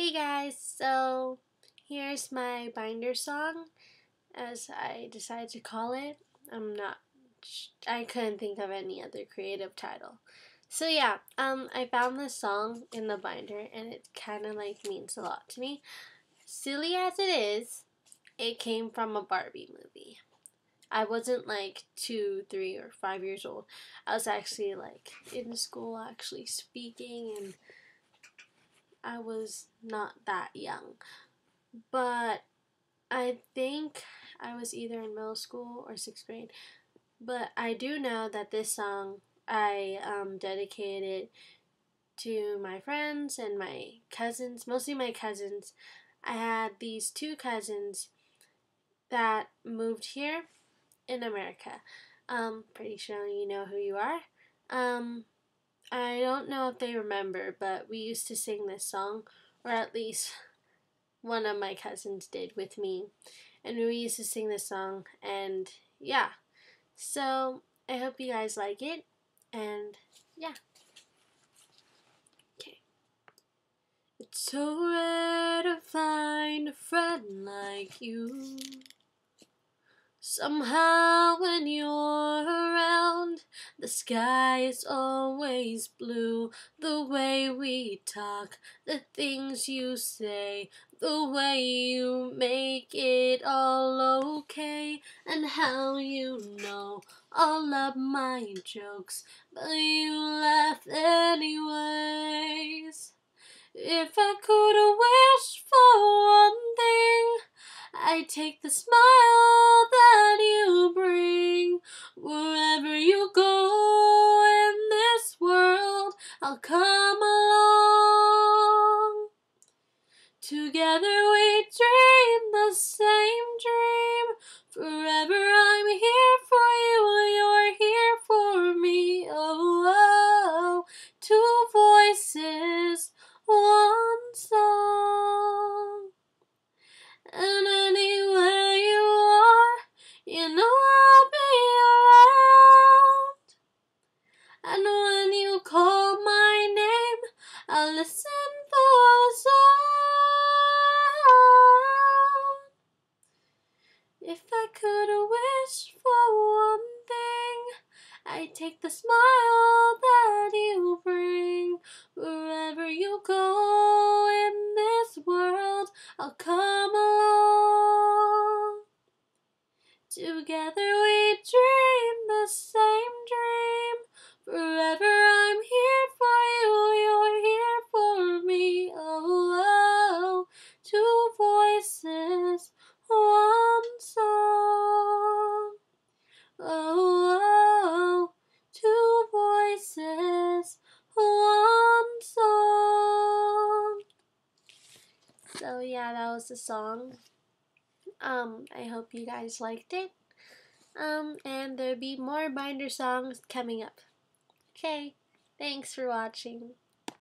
Hey guys, so here's my binder song, as I decided to call it. I'm not, I couldn't think of any other creative title. So yeah, um, I found this song in the binder and it kind of like means a lot to me. Silly as it is, it came from a Barbie movie. I wasn't like two, three, or five years old. I was actually like in school, actually speaking, and I was not that young. But I think I was either in middle school or sixth grade. But I do know that this song I um, dedicated to my friends and my cousins, mostly my cousins. I had these two cousins that moved here in America. Um, pretty sure you know who you are. Um, I don't know if they remember, but we used to sing this song, or at least one of my cousins did with me. And we used to sing this song, and yeah. So I hope you guys like it, and yeah. Okay. It's so rare to find a friend like you. Somehow when you're around, the sky is always blue. The way we talk, the things you say, the way you make it all okay, and how you know all of my jokes, but you laugh anyways. If I could wish for one thing, I'd take the smile I'll come take the smile that you bring wherever you go in this world. I'll come along. Together we dream the same dream. Forever I'm here for you, you're here for me. Oh, oh, oh. two voices, So yeah, that was the song. Um, I hope you guys liked it. Um, and there'll be more binder songs coming up. Okay, thanks for watching.